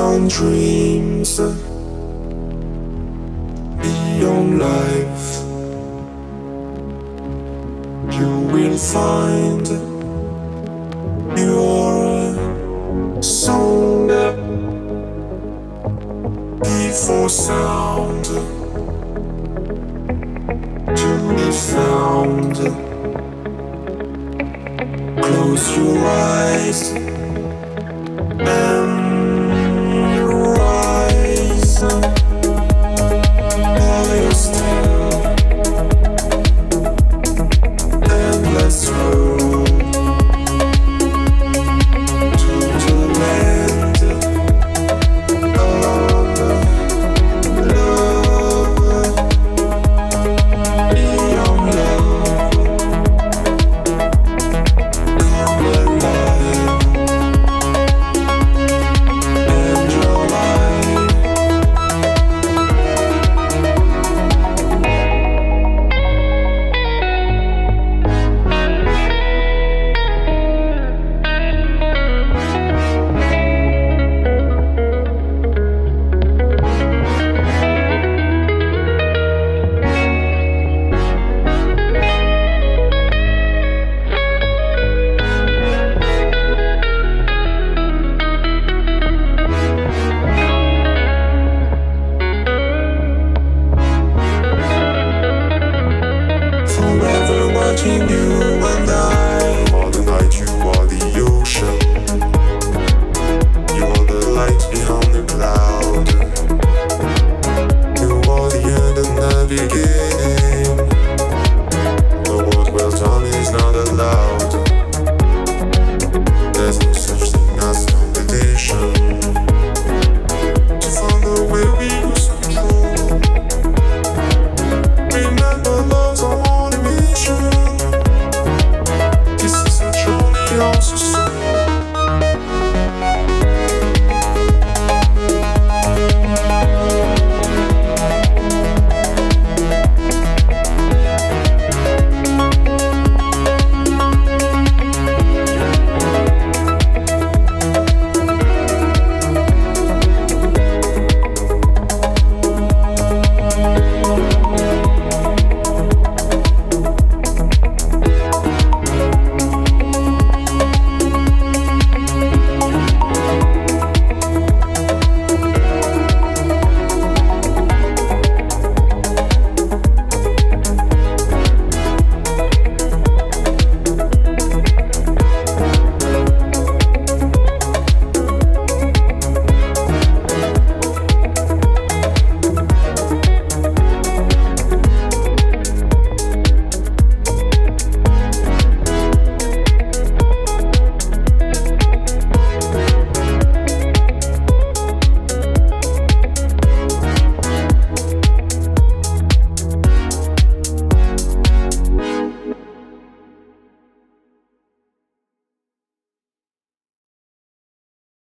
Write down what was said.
beyond dreams, uh, beyond life. You will find your song uh, before sound uh, to be found. Close your eyes. you and I All the night you are the ocean. You are the light behind the cloud. You are the end of navigation